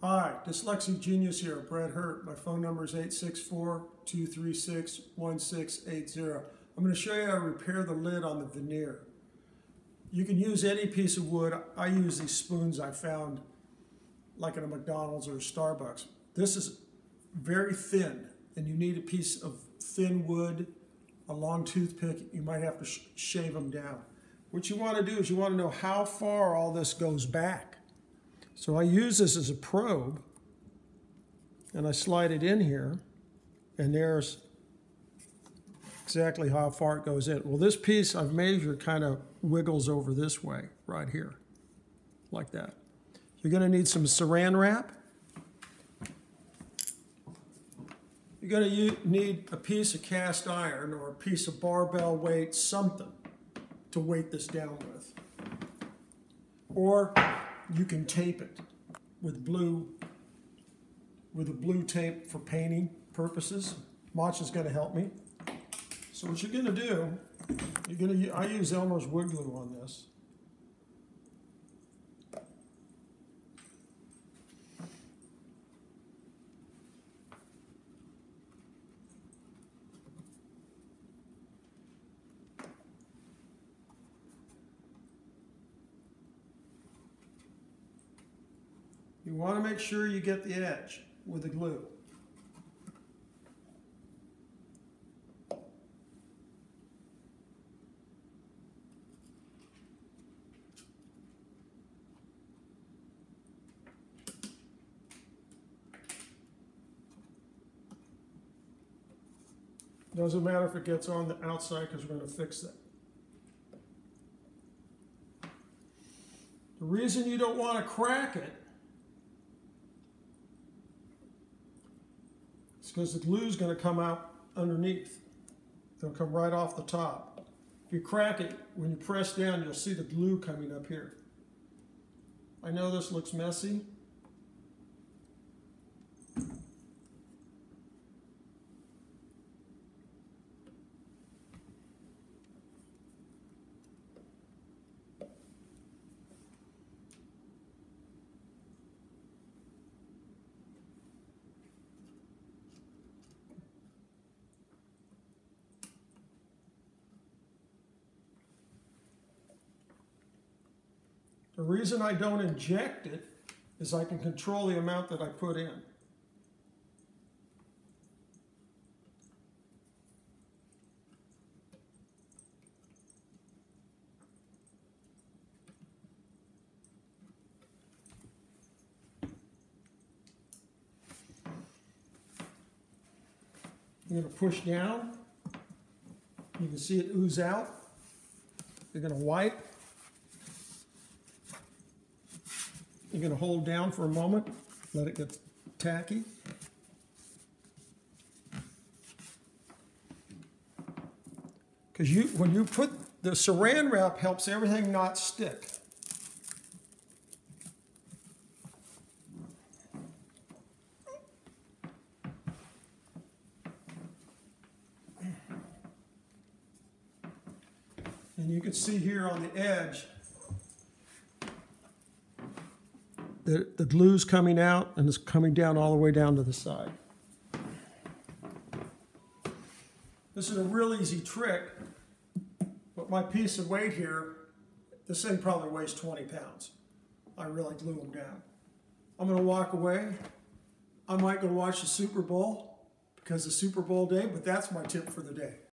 Hi, Dyslexic Genius here, Brett Hurt. My phone number is 864-236-1680. I'm going to show you how to repair the lid on the veneer. You can use any piece of wood. I use these spoons I found like in a McDonald's or a Starbucks. This is very thin and you need a piece of thin wood, a long toothpick. You might have to sh shave them down. What you want to do is you want to know how far all this goes back. So I use this as a probe and I slide it in here and there's exactly how far it goes in. Well, this piece I've measured kind of wiggles over this way right here, like that. You're going to need some saran wrap. You're going to need a piece of cast iron or a piece of barbell weight, something to weight this down with. Or you can tape it with blue, with a blue tape for painting purposes. Going to help me. So what you're going to do, you're going to, I use Elmer's wood glue on this. You want to make sure you get the edge with the glue. Doesn't matter if it gets on the outside because we're going to fix that. The reason you don't want to crack it is because the glue is going to come out underneath. It'll come right off the top. If you crack it, when you press down, you'll see the glue coming up here. I know this looks messy. The reason I don't inject it is I can control the amount that I put in. You're going to push down. You can see it ooze out. You're going to wipe. You're going to hold down for a moment, let it get tacky. Because you, when you put the saran wrap helps everything not stick. And you can see here on the edge, the, the glue's coming out and it's coming down all the way down to the side. This is a real easy trick, but my piece of weight here, this thing probably weighs 20 pounds. I really glue them down. I'm gonna walk away. I might go watch the Super Bowl because it's Super Bowl day, but that's my tip for the day.